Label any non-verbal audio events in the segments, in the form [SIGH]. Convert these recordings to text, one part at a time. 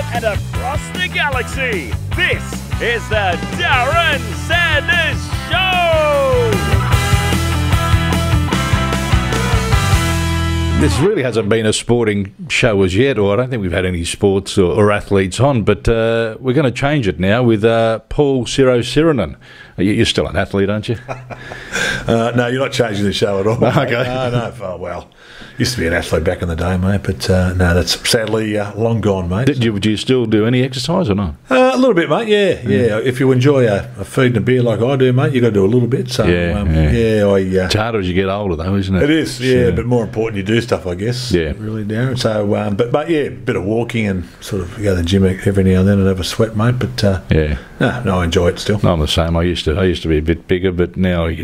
Adelaide and across the galaxy. This is the Darren Sanders Show. This really hasn't been a sporting show as yet, or I don't think we've had any sports or, or athletes on, but uh, we're going to change it now with uh, Paul Siro Sironen. You're still an athlete, aren't you? [LAUGHS] Uh, no, you're not changing the show at all. No, [LAUGHS] mate. okay. No, no. Oh, well, used to be an athlete back in the day, mate, but uh, no, that's sadly uh, long gone, mate. Did you, do you still do any exercise or not? Uh, a little bit, mate. Yeah, yeah. If you enjoy a, a feed and a beer like I do, mate, you got to do a little bit. So, Yeah, um, yeah. yeah, I. Uh, It's harder as you get older, though, isn't it? it is, yeah, but more important, you do stuff, I guess. Yeah. really, Darren. So, um, but but yeah, a bit of walking and sort of go to the gym every now and then and have a sweat, mate. But uh, Yeah. no, no, I enjoy it still. No, I'm the same. I used to. I used to be a bit bigger, but now I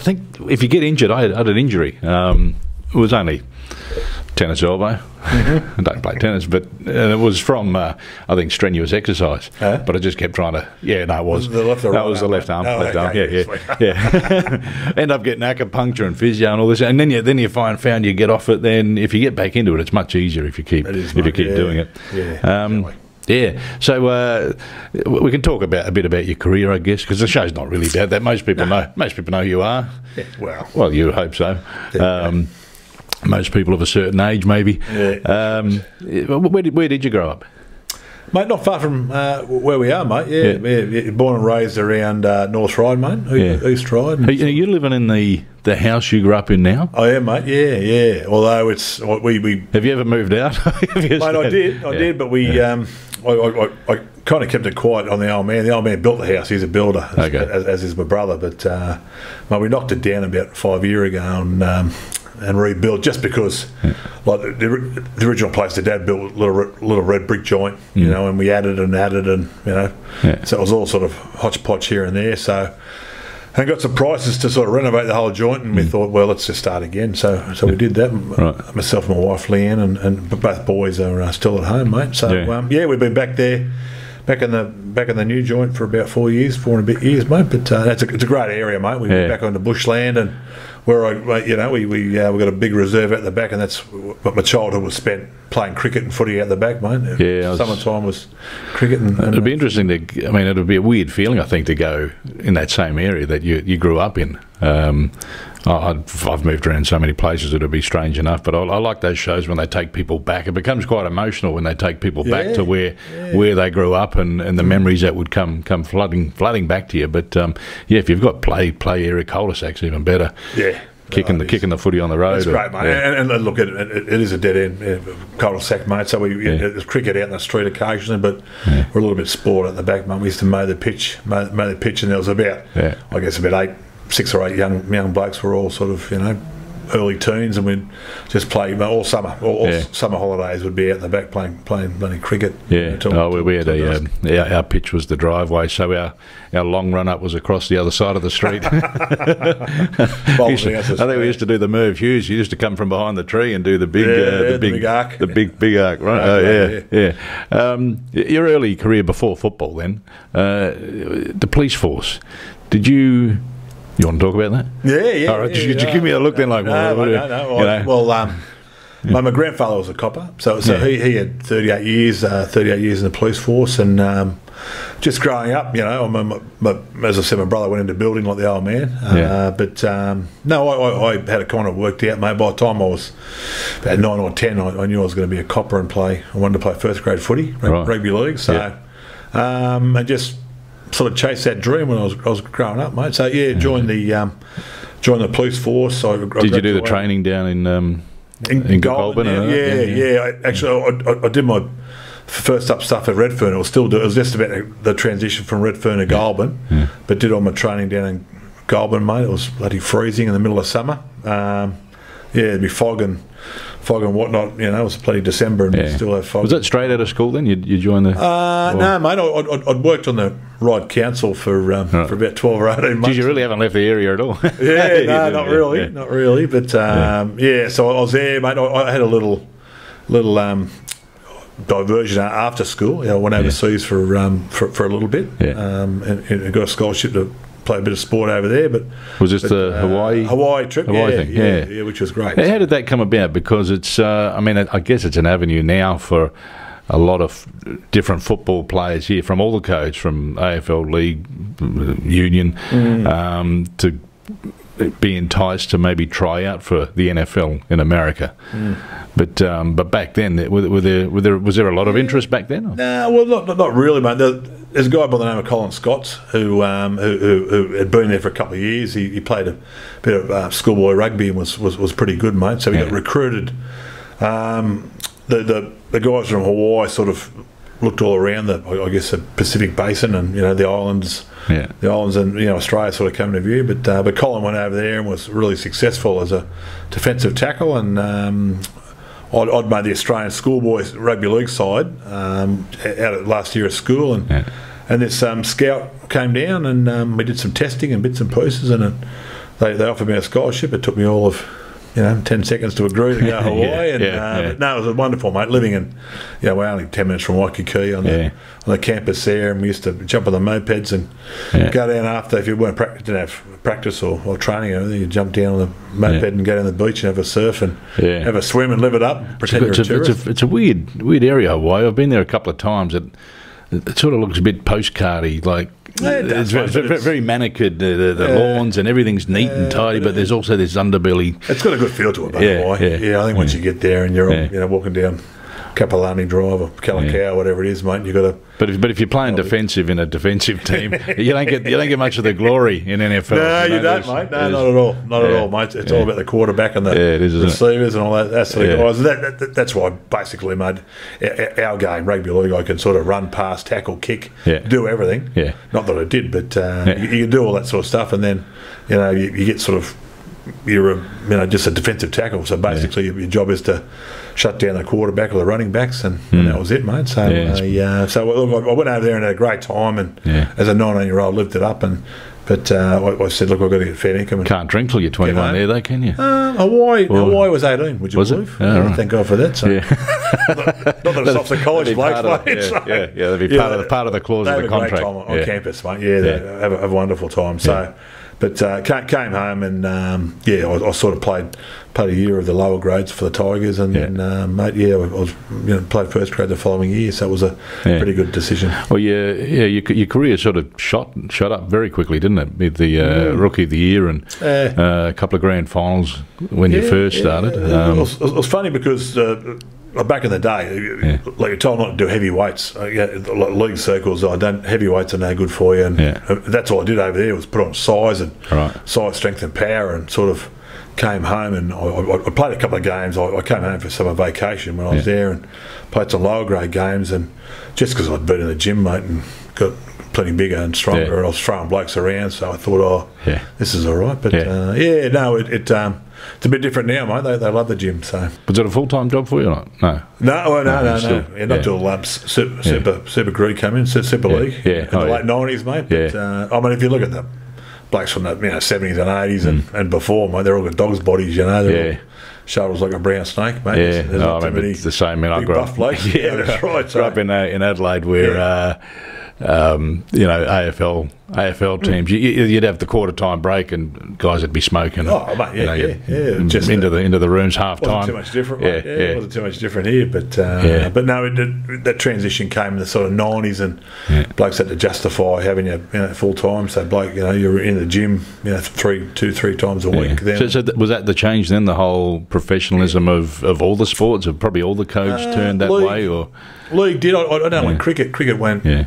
think if you get injured, I had, I had an injury. Um, was only tennis elbow. [LAUGHS] I don't play tennis, but uh, it was from uh, I think strenuous exercise. Huh? But I just kept trying to. Yeah, no, it was The left or that right was the left arm. Oh, left arm. Yeah, yeah, yeah. [LAUGHS] End up getting acupuncture and physio and all this, and then you then you find found you get off it. Then if you get back into it, it's much easier if you keep It if you keep yeah. doing it. Yeah, Um, yeah. So uh, we can talk about a bit about your career, I guess, because the show's not really about that. Most people know. Most people know who you are. Yeah, [LAUGHS] well, Well, you hope so. Yeah. Um, most people of a certain age, maybe. Yeah. Um, where did where did you grow up? Mate, not far from uh, where we are, mate. Yeah, Yeah. yeah. Born and raised around uh, North Ryde, mate. E- Yeah. East Ryde. Are you, are you living in the, the house you grew up in now? I am, mate. Yeah, yeah. Although it's we we. Have you ever moved out? [LAUGHS] Mate, I did, I Yeah. did, but we, um, I, I, I, I kind of kept it quiet on the old man. The old man built the house; he's a builder, as, Okay. as, as is my brother. But uh, mate, we knocked it down about five year ago and um, and rebuild just because, like the, the, the original place, the dad built a little little red brick joint, you know, and we added and added and you know, Yeah. so it was all sort of hodgepodge here and there. So. And got some prices to sort of renovate the whole joint, and we thought, well, let's just start again. So, so we did that. Right. Myself and my wife Leanne, and, and both boys are uh, still at home, mate. So Yeah. um, yeah, we've been back there, back in the back in the new joint for about four years, four and a bit years, mate. But uh, it's a it's a great area, mate. We've Yeah. been back on the bushland and where I, you know, we we uh, we got a big reserve out the back, and that's what my childhood was spent playing cricket and footy out the back, mate. Yeah, I was- summertime was cricket and. and It'd be interesting to. I mean, it'd be a weird feeling, I think, to go in that same area that you you grew up in. Um, I- I've, I've moved around so many places it'd be strange enough, but I, I like those shows when they take people back. It becomes quite emotional when they take people back to where where they grew up and, and the memories that would come come flooding flooding back to you. But um, yeah, if you've got play play area cul-de-sacs, even better. yeah. Kicking Oh, the kicking the footy on the road. That's or- great, mate. yeah. And, and look, it, it, it is a dead end uh, cul-de-sac, mate. So we Yeah. there's cricket out in the street occasionally, but we're a little bit sport at the back, mate. We used to mow the pitch, mow, mow the pitch, and there was about, Yeah. I guess, about eight, six or eight young young blokes were all sort of, you know. Early teens, and we'd just play all summer. All, all Yeah. summer holidays would be out in the back playing playing bloody cricket. Yeah, until- oh, we, we had a um, our, our pitch was the driveway, so our, our long run up was across the other side of the street. [LAUGHS] [LAUGHS] To- I think we used to do the Merv Hughes. You used to come from behind the tree and do the big, Yeah, uh, yeah, the the big, big arc. the big, big arc. Right? Right, oh, yeah, right, yeah. Um, your early career before football, then uh, the police force. Did you? You want to talk about that? Yeah, yeah. All right, yeah, did you yeah. give me a look then, like, no, what no, no, you know? Well, um, my, my grandfather was a copper, so so Yeah. he, he had 38 years, uh, 38 years in the police force, and um, just growing up, you know, my, my, my, as I said, my brother went into building like the old man, uh, Yeah. but um, no, I, I, I had it kind of worked out, mate. By the time I was about nine or ten, I, I knew I was going to be a copper and play. I wanted to play first grade footy, Right. rugby league, so Yeah. um, I just sort of chased that dream when I was I was growing up, mate. So yeah, joined the um, joined the police force. I, I Did you do the graduated- training down in um, in, in Goulburn? Yeah, yeah, yeah. I, actually, I, I, I did my first up stuff at Redfern. It was still do, it was just about the transition from Redfern to Goulburn, but did all my training down in Goulburn, mate. It was bloody freezing in the middle of summer. Um, yeah, it'd be fog and fog and whatnot. You know, it was bloody December and yeah. still have fog. Was that straight out of school then? You, you joined the. Uh, no, mate. I, I, I'd worked on the Ryde Council for um, Right. for about twelve or eighteen months. Geez, you really haven't left the area at all. [LAUGHS] Yeah, [LAUGHS] no, not yeah, really, yeah. not really. But um, yeah. so I was there, mate. I, I had a little, little um, diversion after school. You know, I went overseas for, um, for for a little bit, Yeah. um, and, and got a scholarship to play a bit of sport over there. But Was this but, the uh, Hawaii? Hawaii trip? Hawaii yeah, thing, yeah, yeah. yeah, which was great. How did that come about? Because it's, uh, I mean, I guess it's an avenue now for a lot of different football players here from all the codes, from AFL League, Union, um, to be enticed to maybe try out for the NFL in America. But um, but back then, were, were there, were there was there a lot of interest back then? or- No, well, not, not, not really, mate. There's a guy by the name of Colin Scott who um, who, who, who had been there for a couple of years. He, he played a bit of uh, schoolboy rugby and was, was, was pretty good, mate. So he got recruited. Um, the, the the guys from Hawaii sort of looked all around the, I guess, the Pacific Basin and you know the islands. Yeah. The islands and you know Australia sort of came into view, but uh, but Colin went over there and was really successful as a defensive tackle, and um, I'd, I'd made the Australian schoolboys rugby league side um, out at last year at school, and Yeah. and this um, scout came down and um, we did some testing and bits and pieces, and it, they they offered me a scholarship. It took me all of you know ten seconds to agree to go to [LAUGHS] Hawaii, and yeah, uh, yeah. no, it was a wonderful, mate. Living in you know we're only ten minutes from Waikiki on the on the campus there, and we used to jump on the mopeds and Yeah. go down after if you weren't prac- didn't have practice or, or training or anything, you jump down on the moped Yeah. and go down the beach and have a surf and Yeah. have a swim and live it up. Pretend It's a a, it's, a, it's a weird weird area, Hawaii. I've been there a couple of times. It, it sort of looks a bit postcardy, like Yeah, it does, it's very, very, manicured. The, the, the Yeah. lawns and everything's neat and tidy, but there's also this underbelly. It's got a good feel to it, mate. Yeah, Hawaii. yeah. I think once you get there and you're Yeah. you know walking down Kapalani Drive or Kalakaua, whatever it is, mate, you got to. But if, but if you're playing defensive in a defensive [LAUGHS] team, you don't get you don't get much of the glory in NFL. [LAUGHS] No, you know, don't, mate. No, not at all. Not at all, mate. It's Yeah. all about the quarterback and the Yeah, isn't receivers and all that. That's the Yeah. guys. That, that, that- that's why basically, mate, our, our game, rugby league, I can sort of run, pass, tackle, kick, Yeah. do everything. Yeah. Not that I did, but uh, Yeah. you, you can do all that sort of stuff, and then you know you, you get sort of you're a, you know just a defensive tackle. So basically, your, your job is to shut down the quarterback or the running backs, and, and that was it, mate. So Hmm. Yeah, uh, so look, I I went over there and had a great time, and Yeah. as a 19 year old, lived it up, and but uh, I, I said, look, I've got to get fair income. And, Can't drink till you're 21 there, though, can you? uh, Hawaii, Well, Hawaii was 18, would you was it? believe? Oh, right. Thank God for that. So. yeah, [LAUGHS] Not that it's off the college That'd blokes, of- mate. yeah, so- yeah, yeah, that'd be part of the- part of the clause of the contract. time on, on Yeah. campus, mate. Yeah, Yeah. have, a, have a wonderful time. So, but uh, came, came home and um, yeah, I, I sort of played played a year of the lower grades for the Tigers, and Yeah. then um, mate, yeah, I was you know played first grade the following year, so it was a Yeah. pretty good decision. Well, yeah, yeah. Your, your career sort of shot shot up very quickly, didn't it? With the uh, Mm. rookie of the year and Uh, uh, a couple of grand finals when you Yeah, first yeah. started. It, Um, was, it was funny because uh, back in the day, Yeah. like you're told not to do heavy weights. Uh, yeah, like league circles, I don't heavy weights are no good for you, and Yeah. uh, that's all I did over there was put on size and Right. size, strength, and power, and sort of came home and I, I, I played a couple of games. I, I came home for summer vacation when I was there and played some lower grade games, and just because I'd been in the gym, mate, and got plenty bigger and stronger, and I was throwing blokes around, so I thought, oh, Yeah. this is all right. But Yeah. uh, yeah, no, it, it um, it's a bit different now, mate. They, they love the gym, so was it a full time job for you or not? No. no, well, no, No, no, no. yeah, not yeah. till um, Super Super, Super Greek came in, Super Yeah, League, yeah, in oh, the yeah. late nineties, mate. But Yeah. uh, I mean, if you look at the blokes from the you know seventies and eighties and, and before, mate, they're all got dogs' bodies, you know. They're Mm. Yeah. all shoulders like a brown snake, mate. Yeah, There's, oh, not I too remember many it's the same. Man, I grew up. [LAUGHS] Yeah, [LAUGHS] that's right. Grew up in, uh, in Adelaide where. Yeah. Uh, um, you know, AFL AFL Mm. teams. You, you'd have the quarter time break, and guys would be smoking. Oh, mate, yeah, you yeah, yeah, just into the- into the rooms half wasn't time. too much different. Yeah, mate. Yeah, yeah. it wasn't too much different here, but uh, Yeah. but no, it that transition came in the sort of nineties, and Yeah. blokes had to justify having you, you know, full time. So bloke, you know, you're in the gym, you know, three, two, three times a Yeah. week. Then So, so th- was that the change then? The whole professionalism of, of all the sports, of probably all the codes Uh, turned that league- way, or league did. I, I don't know when cricket. Cricket went. yeah.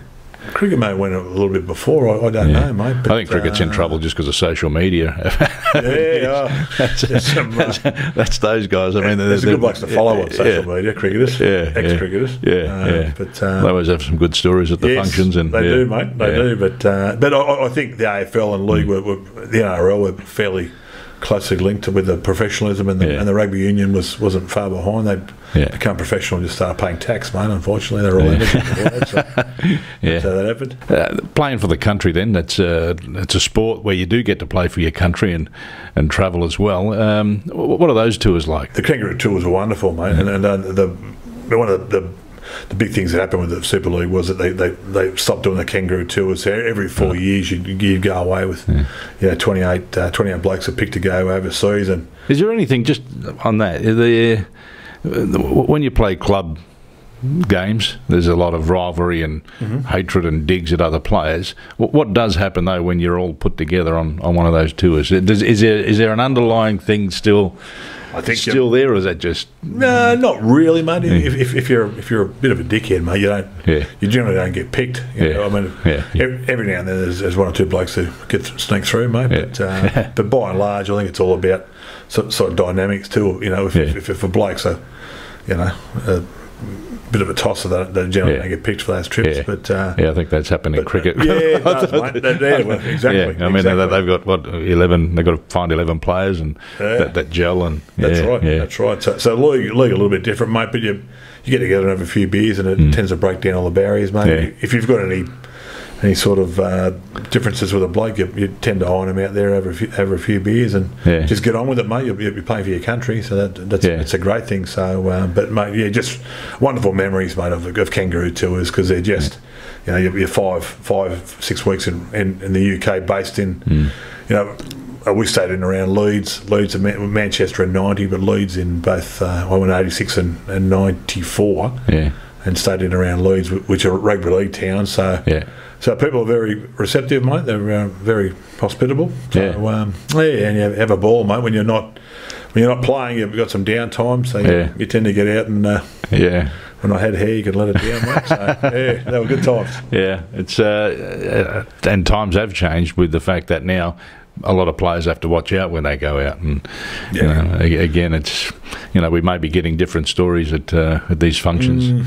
Cricket may have went a little bit before. I, I don't Yeah. know, mate. I think cricket's in uh, trouble just because of social media. [LAUGHS] Yeah, that's, some, uh, that's those guys. I mean, there's a good blokes to follow on social media. Cricketers, Yeah, ex-cricketers. Yeah, Uh, yeah. But uh, they always have some good stories at the Yes, functions, and they do, mate. They do. But uh, but I, I think the AFL and Mm. league were, were the NRL were fairly closely linked with the professionalism, and the, Yeah. and the rugby union was wasn't far behind. They Yeah. become professional and just started paying tax, mate. Unfortunately, they're all Yeah. that, so, [LAUGHS] Yeah. so that happened. Uh, playing for the country, then that's uh, it's a sport where you do get to play for your country and, and travel as well. Um, what are those tours like? The kangaroo tours were wonderful, mate. And, and uh, the one of the, the the big things that happened with the Super League was that they, they, they stopped doing the kangaroo tours. So every four years, you'd, you'd go away with you know 28, uh, 28 blokes that picked to go overseas. And Is there anything just on that? Are there, when you play club games. There's a lot of rivalry and hatred and digs at other players. What, what does happen though when you're all put together on, on one of those tours? Does, is there is there an underlying thing still I think still there, or is that just No, not really, mate. If, if, if you're if you're a bit of a dickhead, mate, you don't. Yeah. You generally don't get picked. You Yeah. know? I mean, Yeah, yeah. ev- every now and then there's, there's one or two blokes who get sneak through, mate. Yeah. But uh, [LAUGHS] but by and large, I think it's all about sort, sort of dynamics too. You know, if, Yeah. if, if a bloke's a you know a bit of a tosser, that. they generally Yeah. don't get picked for those trips. Yeah. But uh, yeah? I think that's happened in cricket. yeah, does, mate. That- yeah, well, exactly. Yeah, I mean they, exactly. they've got what eleven. They've got to find eleven players and Yeah. that, that gel and That's right. Yeah, That's right. So, so league, league a little bit different, mate. But you you get together and have a few beers, and it tends to break down all the barriers, mate. Mm. Yeah. If you've got any any sort of uh, differences with a bloke, you, you tend to iron them out there over a few, over a few beers, and Yeah. just get on with it, mate. You'll, you'll be playing for your country, so that that's Yeah. it's a great thing. So, uh, but mate, yeah, just wonderful memories, mate, of, of kangaroo tours because they're just. You know, you're five, five, six weeks in, in, in the UK, based in, Mm. you know, uh, we stayed in around Leeds, Leeds and Man- Manchester in 90, but Leeds in both, uh, I went 86 and, and 94 yeah, and stayed in around Leeds, which are rugby league towns. So, yeah. So people are very receptive, mate. They're uh, very hospitable. So, Yeah. um, yeah, and you have a ball, mate. When you're not when you're not playing, you've got some downtime, so you, Yeah. you tend to get out and uh, Yeah, when I had hair, you could let it down, mate. So, [LAUGHS] yeah, they were good times. yeah. It's uh, uh, and times have changed with the fact that now a lot of players have to watch out when they go out, and you know, again, it's you know we may be getting different stories at uh, at these functions. Mm.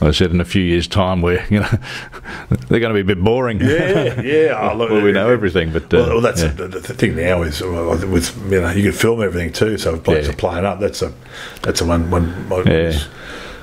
Like I said in a few years' time, where [LAUGHS] you know they're going to be a bit boring. Yeah, yeah. Oh, [LAUGHS] look, well, we know everything, but uh, Well, well that's yeah. the, the thing now is with you know you can film everything too. So if players Yeah. are playing up, that's a that's a one one. one Yeah.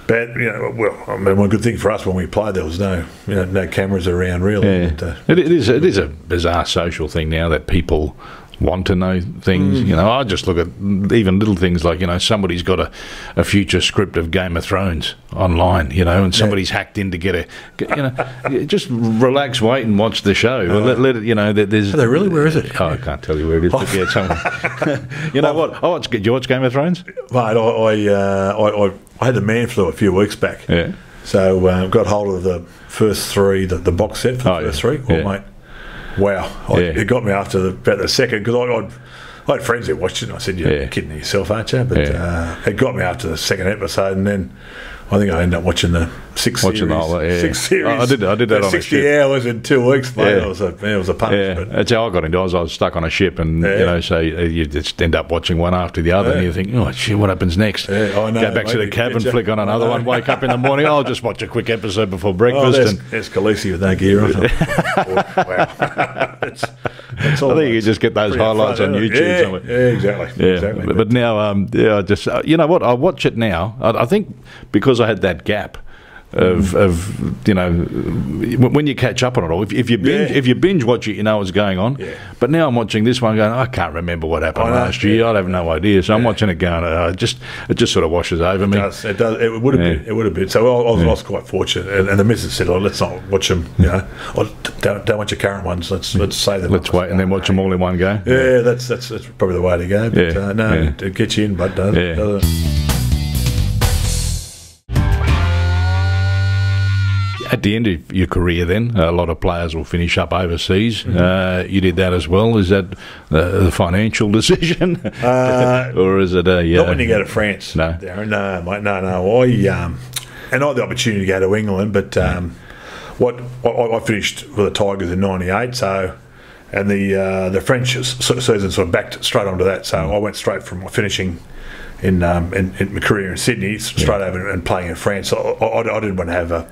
But you know, well, I mean, one good thing for us when we played, there was no you know no cameras around really. Yeah. But, uh, It, it is. It is a bizarre social thing now that people want to know things. You know, I just look at even little things like you know somebody's got a, a future script of Game of Thrones online. You know, and somebody's hacked in to get a. Get, you know, just relax, wait, and watch the show. Well, let, let it. You know, there- there's. Are they really? Where is it? Oh, I can't tell you where it is. But yeah, somewhere. [LAUGHS] you know what? I watch. Did you watch Game of Thrones? mate, I I, uh, I I had the man flu a few weeks back. Yeah. So uh, got hold of the first three, the, the box set for the Oh, first yeah. three. Oh, Yeah. mate, wow! I, Yeah. It got me after the, about the second because I, I'd, I had friends who watched it. and I said, "You're Yeah. kidding yourself, aren't you?" But Yeah. uh, it got me after the second episode, and then I think I ended up watching the six Watching series. yeah. Six series. I- I did- I did that About on a sixty hours in two weeks, mate. Yeah. It was a it was a punch. Yeah, that's how I got into. it. I was, I was stuck on a ship, and Yeah. you know, so you just end up watching one after the other, and you think, oh shit, what happens next? Yeah, I know, Go back to the cabin, flick on another one, wake up in the morning. I'll just watch a quick episode before Oh, breakfast. there's, and there's Khaleesi with no gear on. oh, [LAUGHS] wow. it's, it's I think you just get those highlights fun, on? YouTube Yeah, yeah, exactly. yeah, exactly. but, but now, um, yeah, I just uh, you know what? I watch it now. I, I think because I had that gap. Of, of you know when when you catch up on it all if, if you binge Yeah. if you binge watch it you know what's going on Yeah. but now I'm watching this one going I can't remember what happened last year yeah. I have no idea so I'm watching it going uh, just it just sort of washes over me It does. It does. It would have been. It would have been. So I, I, was, I was quite fortunate, and, and the missus said, "Oh, let's not watch them. You know, oh, don't, don't watch your current ones. Let's let's save them. let's wait and then watch them all in one go Yeah, that's that's, that's probably the way to go. But Yeah, uh, no, yeah. it gets you in, but does Yeah. does it? At the end of your career, then a lot of players will finish up overseas. Mm-hmm. Uh, you did that as well. Is that uh, the financial [LAUGHS] decision, Uh, or is it a? Uh, Not when you go to France. No. Darren. no, mate, no, no. I um, and I had the opportunity to go to England, but um, what I, I finished with the Tigers in '98, so and the uh, the French season sort of backed straight onto that. So I went straight from finishing. In, um, in, in my career in Sydney, straight over and playing in France. I, I, I didn't want to have a,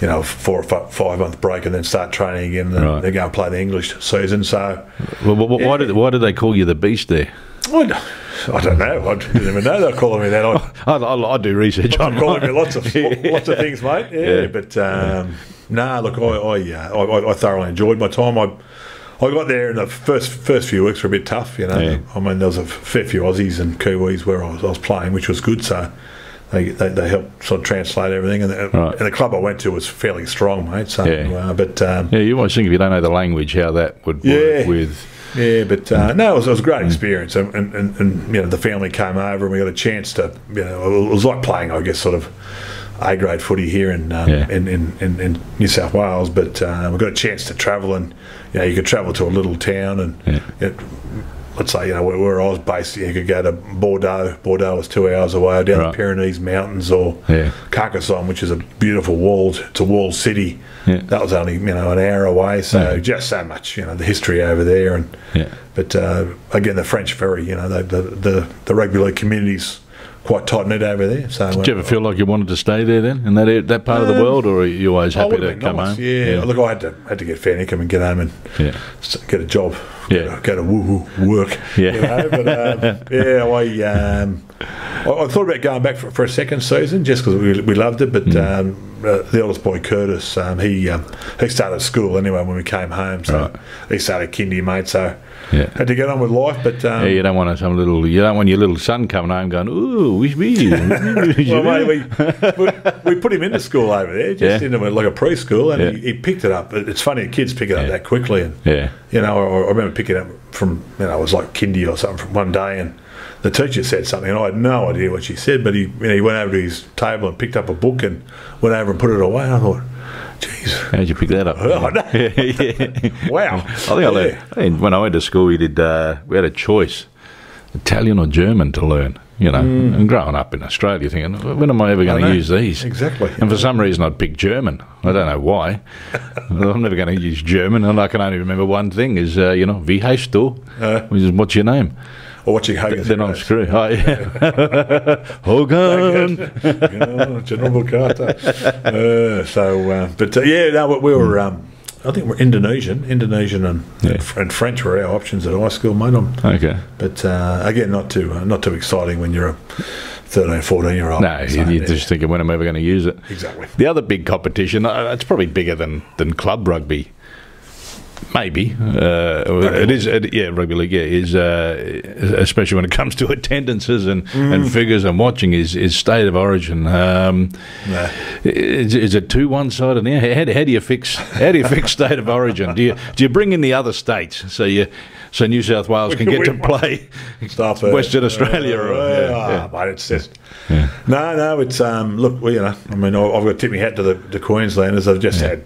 you know, four or five, five month break and then start training again and Right. then go and play the English season. So Well, wh- wh- why did why did they call you the Beast there? I don't know. I didn't even know they were calling me that. I, [LAUGHS] I, I, I do research I'm calling me lots of [LAUGHS] lots of things, mate. Yeah, Yeah. but um, nah, look, I I, uh, I I thoroughly enjoyed my time. I I got there, and the first first few weeks were a bit tough. You know, Yeah. I mean, there was a fair few Aussies and Kiwis where I was, I was playing, which was good. So. They, they, they helped sort of translate everything, and the, Right. and the club I went to was fairly strong, mate. So, Yeah. uh, but um, Yeah, you always think if you don't know the language, how that would Yeah. work with. Yeah, but uh, no, it was, it was a Mm. great experience, and, and, and, and you know the family came over, and we got a chance to, you know, it was like playing, I guess, sort of A grade footy here in, um, Yeah. in, in, in, in New South Wales, but uh, we got a chance to travel, and you know, you could travel to a little town, and Yeah. it, let's say you know where, where I was based, you could go to Bordeaux. Bordeaux was two hours away, down Right. the Pyrenees Mountains, or Yeah. Carcassonne, which is a beautiful walled, it's a walled city. Yeah. That was only you know an hour away, so Yeah. just so much you know the history over there, and but uh, again the French very you know the the, the, the rugby league community's quite tight knit over there. So uh, Did you ever feel like you wanted to stay there then, in that that part of the world, or are you always Oh, happy to come nice, home? Yeah. look, I had to had to get fair income and get home and Yeah. get a job. Yeah. go to woo work. Yeah. you know, but um, [LAUGHS] yeah, I, um, I I thought about going back for, for a second season just because we, we loved it. But Mm. um, uh, the oldest boy Curtis, um, he um, he started school anyway when we came home, so Right. he started kindy, mate. So Yeah. had to get on with life. But um, Yeah, you don't want some little. You don't want your little son coming home going, "Ooh, wish me." [LAUGHS] well, mate, we, we, we put him into [LAUGHS] school over there, just Yeah. into like a preschool, and Yeah. he, he picked it up. It- It's funny, kids pick it up Yeah. that quickly. And yeah, you know, I, I remember picking up from you know, it was like kindy or something from one day, and the teacher said something, and I had no idea what she said, but he, you know, he went over to his table and picked up a book and went over and put it away. And I thought, geez, how'd you pick that up? [LAUGHS] Oh, [LAUGHS] yeah, yeah. wow. I think I learned, I mean, when I went to school, we did. Uh, we had a choice, Italian or German, to learn. You know, and growing up in Australia, thinking, when am I ever going to use these? Exactly. And for some reason, I'd pick German. I don't know why. [LAUGHS] I'm never going to use German, and I can only remember one thing: is uh, you know, wie heißt du? Uh. Which is what's your name? Or watching Hogan's Then I'm screwed. Oh, yeah. [LAUGHS] Hogan. General Bukata. Uh, so, uh, but uh, yeah, no, we were. Um, I think we're Indonesian, Indonesian and, Yeah. and, French were our options at high school, mate. I'm, Okay. but uh, again, not too uh, not too exciting when you're a 13, 14 year old. No, So, you're yeah, just thinking when am I ever going to use it? exactly. The other big competition, uh, it's probably bigger than, than club rugby. Maybe uh, it is. It, yeah, rugby league. Yeah, is uh, especially when it comes to [LAUGHS] attendances and, Mm. and figures and watching is, is state of origin. Um, No. is, is it two one sided now? How, do- how do you fix how do you fix state of origin? Do you do you bring in the other states so you so New South Wales can get to play uh, Western Australia? or, Uh, yeah, ah, yeah. mate, it's just no, no. It's um, look, well, you know, I mean, I've got to tip my hat to the, the Queenslanders. They've just Yeah. had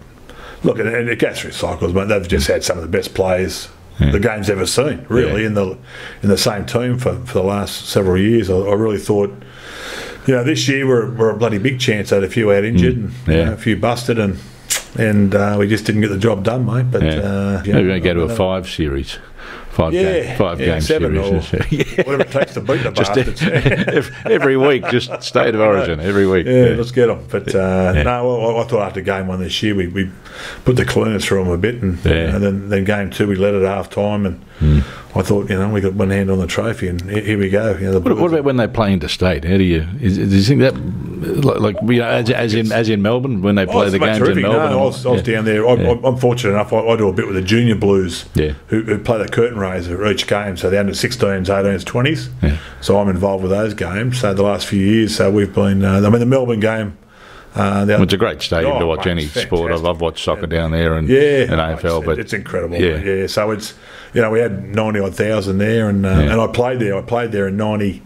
look, and it, it goes through cycles, but they've just had some of the best players the game's ever seen. Really, Yeah. in the in the same team for, for the last several years. I, I really thought. You know, this year we're, we're a bloody big chance. Had a few out injured, and you Mm. know, a few busted, and and uh, we just didn't get the job done, mate. But Yeah. uh, Maybe we're going to go to a five series, five Yeah, game, five yeah, game seven series. or yeah. [LAUGHS] whatever it takes to beat the Just bastards. [LAUGHS] every, every week, just state of [LAUGHS] origin every week. Yeah, let's get them. But uh, Yeah. no, well, I thought after game one this year, we, we put the cleaners through them a bit, and, Yeah. and then, then game two we led at half time, and I thought you know we got one hand on the trophy, and here, we go. You know, What, what about when they play interstate? How do you? Is, do you think that, like, like you know, as, as in as in Melbourne when they Oh, play it's the games in. Melbourne? No, I was, I was Yeah. down there. I, Yeah. I'm- I'm fortunate enough. I, I do a bit with the junior blues, Yeah. who, who play the curtain raiser each game. So the under 16s, 18s, 20s. Yeah. So I'm involved with those games. So the last few years, so we've been. Uh, I mean, the Melbourne game. Uh, the Well, it's a great stadium Oh, to watch mate, any sport. I've, fantastic. I've watched soccer down there and Yeah, and AFL, it's, but it's incredible. Yeah. Yeah. so it's you know we had ninety odd thousand there, and uh, Yeah. and I played there. I played there in 90,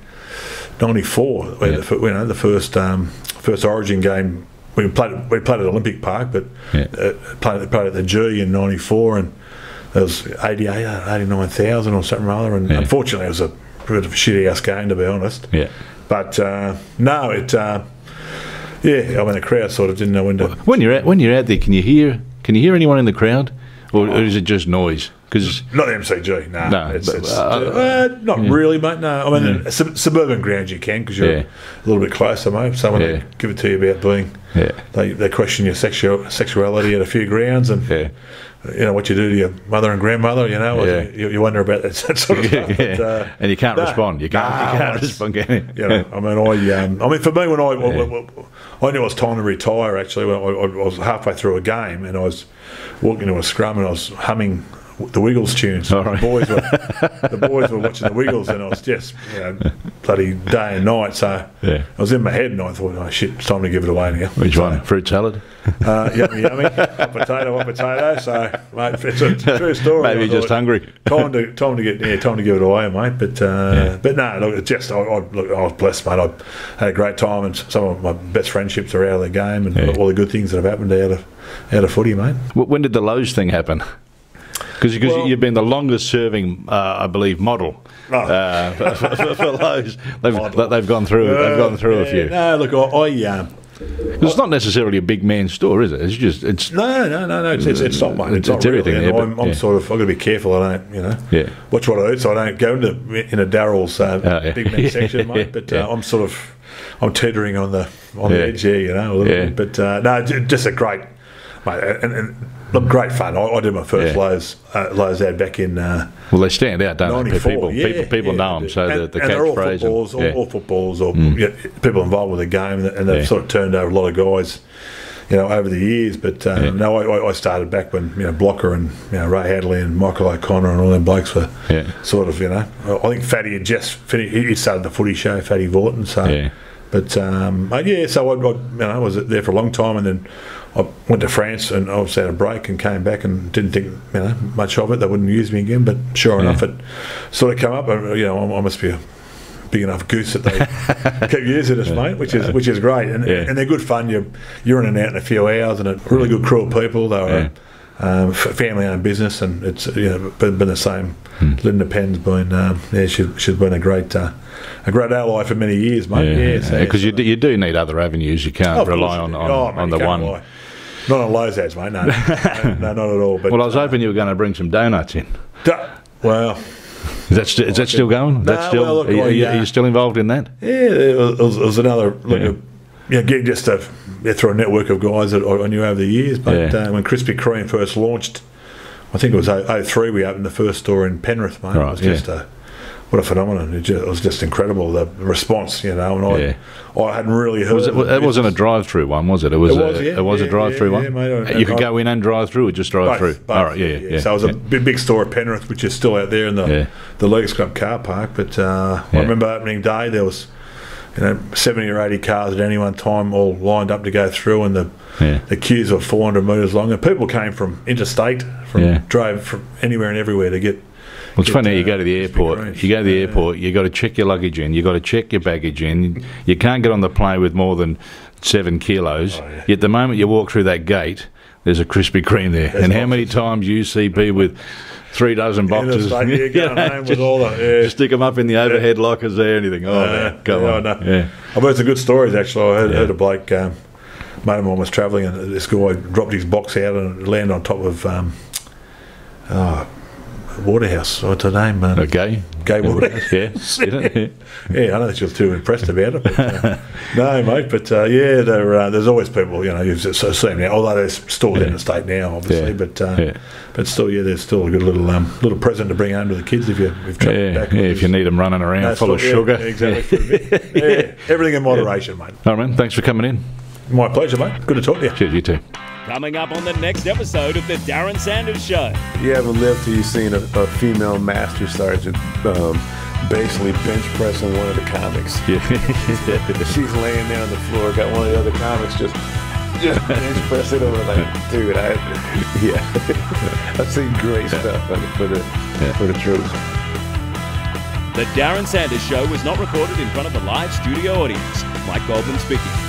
94, where Yeah. the, you know the first um, first Origin game. We played we played at Olympic Park, but Yeah. uh, played, played at the G in '94, and there was 88, 89,000 or something rather. And Yeah. unfortunately, it was a bit of a shitty ass game to be honest. yeah. But uh, no, it. Uh, yeah, I mean the crowd sort of didn't know when to. When you're out, when you're out there, can you hear can you hear anyone in the crowd, or, or is it just noise? Because Not the MCG, no. No, it's, but, it's, uh, uh, not really, mate. No, I mean sub- suburban grounds you can because you're Yeah. a little bit closer, mate. Someone Yeah. give it to you about being yeah, they, they question your sexual sexuality at a few grounds and yeah, you know what you do to your mother and grandmother. You know, Yeah. you, you wonder about that, [LAUGHS] sort of stuff. yeah. But, uh, and you can't no. respond. You can't. No, you can't respond. Can [LAUGHS] you? you know, I mean, I, um, I mean, for me, when I, I knew it was time to retire. Actually, when I, I was halfway through a game and I was walking to a scrum and I was humming the Wiggles tunes. All right. The boys were the boys were watching the Wiggles, and I was just you know, bloody day and night. So Yeah. I was in my head, and I thought, oh shit, it's time to give it away now. Which So, one? Fruit salad? Uh, yummy, yummy. [LAUGHS] Hot potato, hot potato. So, mate, it's a true story. Maybe you're just hungry. time to time to get yeah, time to give it away, mate. But uh, but no, look, it's just I, I, look, I was blessed, mate. I had a great time, and some of my best friendships are out of the game, and Yeah. all the good things that have happened out of out of footy, mate. When did the Lowe's thing happen? Because Well- you've been the longest serving, uh, I believe, model Oh. uh, for, for, for Lowe's. They've, Model. they've gone through. they've gone through a Yeah, few. No, look, I. I um, It's not necessarily a big man store, is it? It's just it's no, no, no, no. It's, it's, it's not, mate. It's, It's- not everything Really. there, And but- I'm, I'm sort of. I've got to be careful. I don't, you know, Yeah. watch what I eat, so I don't go into in a Daryl's uh, Oh, yeah. big man [LAUGHS] section, mate. But Yeah. uh, I'm sort of, I'm teetering on the on Yeah. the edge there, you know, a little Yeah. bit. But uh, no, just a great, mate, and, and look, great fun. I, I did my first Yeah. Lowe's uh, Lowe's ad back in. Uh, well, they stand out, don't they? People, yeah, people, people yeah, know them. So do. the, the and they're all and- all, yeah. all footballers, or yeah, people involved with the game, and they've sort of turned over a lot of guys, you know, over the years. But um, no, I, I started back when you know Blocker and you know Ray Hadley and Michael O'Connor and all them blokes were Yeah. sort of, you know, I think Fatty had just finished. He started the footy show, Fatty Vautin. So, Yeah. but um, uh, yeah, so I, I, you know, I was there for a long time, and then I went to France and I was had a break and came back and didn't think you know much of it. They wouldn't use me again, but sure enough, it sort of came up. And, you know, I, must be a big enough goose that they [LAUGHS] keep using us, mate, which is which is great, and Yeah. and they're good fun. You're you're in and out in a few hours, and a really good crew of people. They were. Um, family-owned business, and it's you know been, been the same. Hmm. Linda Penn's been um, yeah, she, she's been a great uh, a great ally for many years, mate. Yeah, so- because you, do- you do need other avenues. You can't Oh, rely on on, Oh, mate, on the one. lie. Not on Lowe's ads, mate. No, no, [LAUGHS] no, no, not at all. But Well, I was uh, hoping you were going to bring some donuts in. well, Is that, st- is that still going? That still, well, look, are, you, are you- are you still involved in that? yeah, it was, it was, another look Yeah. yeah, getting just a, yeah, through a network of guys that I knew over the years. But Yeah. uh, when Krispy Kreme first launched, I think it was 03, we opened the first store in Penrith, mate. Right, it was yeah. just a what a phenomenon! It, just, it was just incredible the response, you know. And I, Yeah. I hadn't really heard. Was it, it wasn't a drive-through one, was it? It was, It was, a, yeah, it was a drive-through yeah, one. yeah, mate, you could I- go in and drive through, or just drive Both, through. both, All right, yeah, yeah. yeah, So it was yeah. a big, big store at Penrith, which is still out there in the Yeah. the Leagues Club car park. But uh, Yeah. I remember opening day, there was you know seventy or eighty cars at any one time, all lined up to go through, and the Yeah. the queues were four hundred metres long, and people came from interstate, from Yeah. drove from anywhere and everywhere to get. Well, it's funny. You uh, go to the airport. You go to the Yeah. airport. You got to check your luggage in. You got to check your baggage in. You can't get on the plane with more than seven kilos. Oh, yeah. Yet the moment you walk through that gate, there's a Krispy Kreme there. and how many times you see people with three dozen boxes? [LAUGHS] Yeah, going know, just- yeah. Stick them up in the overhead lockers there. Anything? Oh, Uh, man, come yeah, on. I know. Yeah. I've heard some good stories actually. I heard, Yeah. heard a bloke, um, mate of mine was travelling, and this guy dropped his box out and landed on top of um, oh, Waterhouse. What's her name? Um, Okay. Gay Waterhouse. Yeah. [LAUGHS] yeah. Yeah, I don't think she was too impressed about it. But, uh, [LAUGHS] no, mate. But uh, yeah, there, uh, there's always people, you know, you've just seen now. Although there's stores in the state now, obviously, Yeah. but uh, Yeah. but still, yeah, there's still a good little um, little present to bring home to the kids if you if you Yeah, back yeah, if you need them running around No, full of yeah, sugar. exactly. [LAUGHS] yeah, everything in moderation, mate. All right, man. Thanks for coming in. My pleasure, mate. Good to talk to you. Cheers, you too. Coming up on the next episode of The Darren Sanders Show. You haven't lived till you've seen a, a female master sergeant um, basically bench pressing one of the comics. [LAUGHS] She's laying there on the floor, got one of the other comics just just bench pressing over like, dude, I yeah, [LAUGHS] I've seen great stuff for the for the troops. The Darren Sanders Show was not recorded in front of a live studio audience. Mike Goldman speaking.